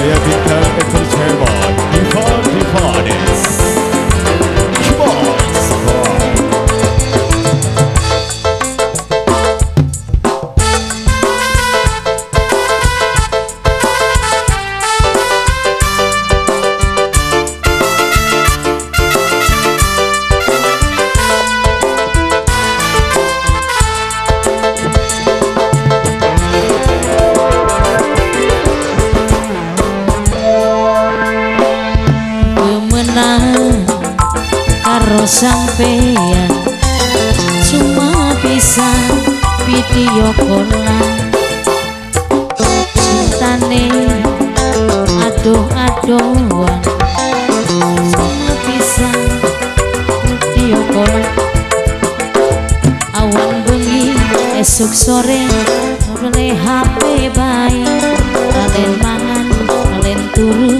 Yeah, every cuma bisa video callan. Cintane aduh aduhan cuma bisa video callan. Awan bengi esok sore oleh HP baik kalian mangan kalian turu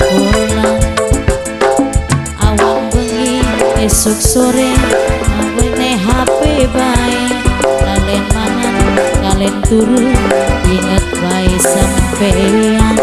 callan Awan esok sore Awene HP baik Kalian mangan, kalian turu Ingat baik sampean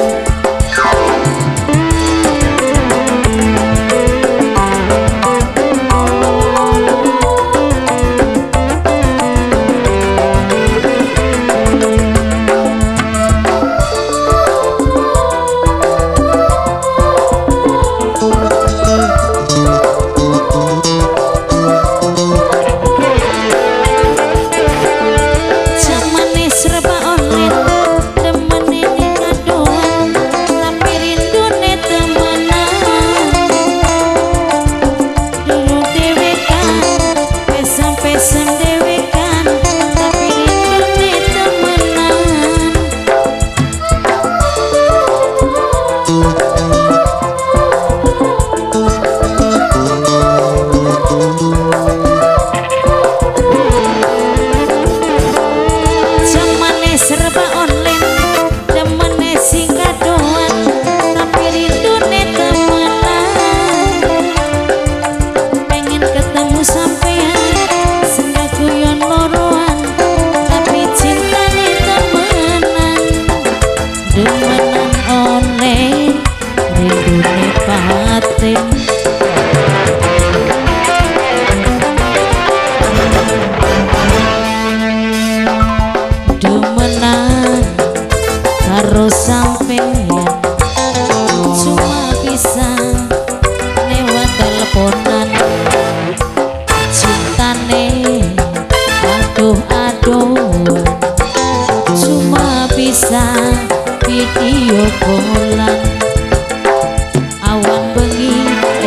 thing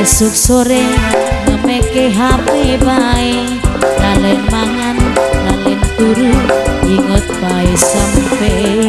esok sore Ngemeke HP baik Lalen mangan, lalen turu Ingat baik sampean